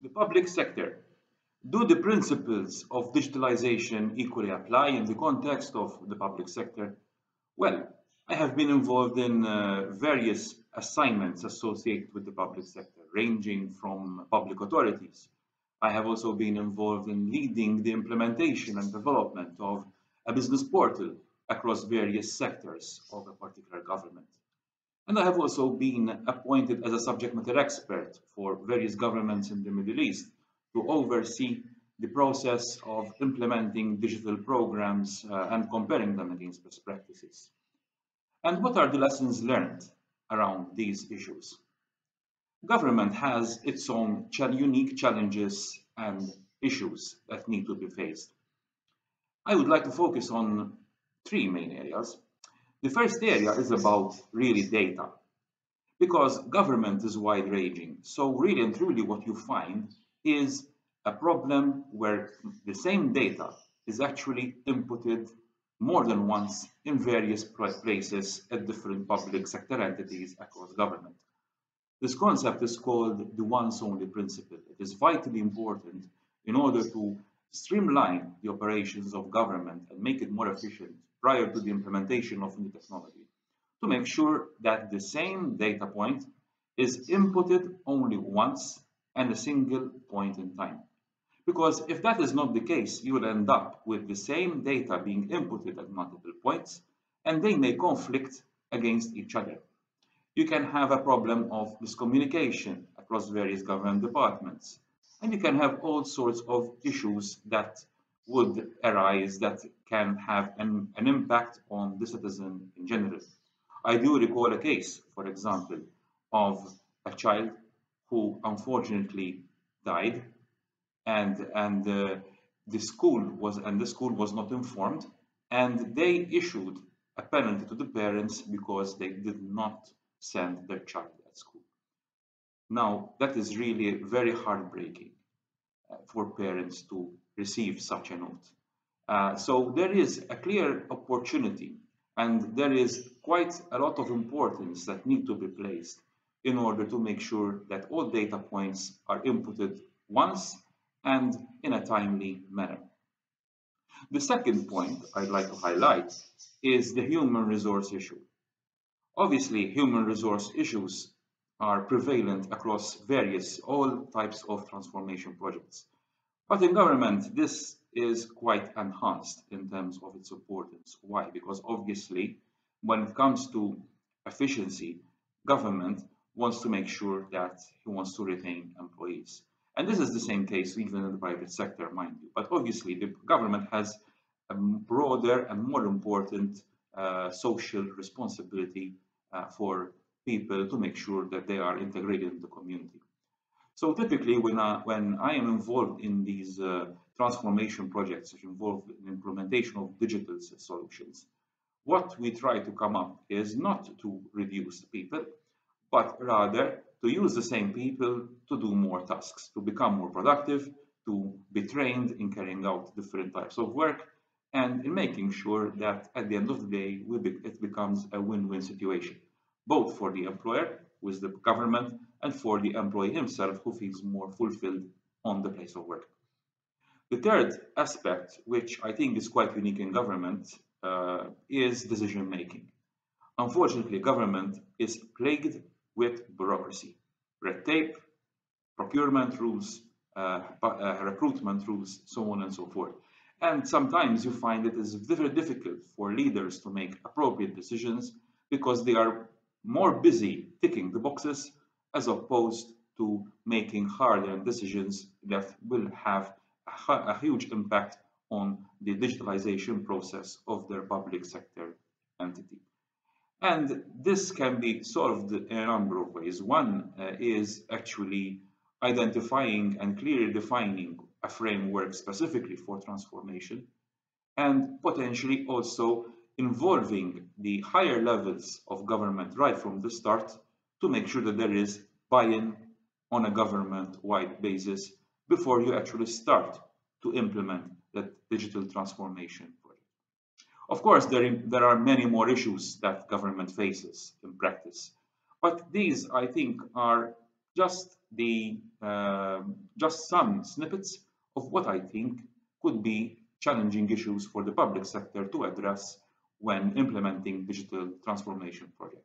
The public sector. Do the principles of digitalization equally apply in the context of the public sector? Well, I have been involved in uh, various assignments associated with the public sector, ranging from public authorities. I have also been involved in leading the implementation and development of a business portal across various sectors of a particular government. And I have also been appointed as a subject matter expert for various governments in the Middle East to oversee the process of implementing digital programs uh, and comparing them against best practices. And what are the lessons learned around these issues? Government has its own unique challenges and issues that need to be faced. I would like to focus on three main areas. The first area is about really data because government is wide ranging. So really and truly what you find is a problem where the same data is actually inputted more than once in various places at different public sector entities across government. This concept is called the once only principle. It is vitally important in order to streamline the operations of government and make it more efficient prior to the implementation of new technology to make sure that the same data point is inputted only once and a single point in time. Because if that is not the case, you will end up with the same data being inputted at multiple points and they may conflict against each other. You can have a problem of miscommunication across various government departments. And you can have all sorts of issues that would arise that can have an, an impact on the citizen in general. I do recall a case, for example, of a child who unfortunately died and and uh, the school was and the school was not informed and they issued a penalty to the parents because they did not send their child at school. Now that is really very heartbreaking for parents to receive such a note. Uh, so there is a clear opportunity and there is quite a lot of importance that need to be placed in order to make sure that all data points are inputted once and in a timely manner. The second point I'd like to highlight is the human resource issue. Obviously, human resource issues are prevalent across various, all types of transformation projects. But in government, this is quite enhanced in terms of its importance. Why? Because obviously, when it comes to efficiency, government wants to make sure that he wants to retain employees. And this is the same case even in the private sector, mind you. But obviously, the government has a broader and more important uh, social responsibility uh, for people to make sure that they are integrated in the community. So typically when I, when I am involved in these uh, transformation projects which involve the implementation of digital solutions, what we try to come up is not to reduce people, but rather to use the same people to do more tasks, to become more productive, to be trained in carrying out different types of work, and in making sure that at the end of the day, be, it becomes a win-win situation, both for the employer, who is the government, and for the employee himself who feels more fulfilled on the place of work. The third aspect, which I think is quite unique in government, uh, is decision making. Unfortunately, government is plagued with bureaucracy, red tape, procurement rules, uh, uh, recruitment rules, so on and so forth. And sometimes you find it is very difficult for leaders to make appropriate decisions because they are more busy ticking the boxes as opposed to making harder decisions that will have a, a huge impact on the digitalization process of their public sector entity. And this can be solved in a number of ways. One uh, is actually identifying and clearly defining a framework specifically for transformation and potentially also involving the higher levels of government right from the start to make sure that there is buy-in on a government-wide basis before you actually start to implement that digital transformation. Of course, there, there are many more issues that government faces in practice, but these, I think, are just the uh, just some snippets of what I think could be challenging issues for the public sector to address when implementing digital transformation projects.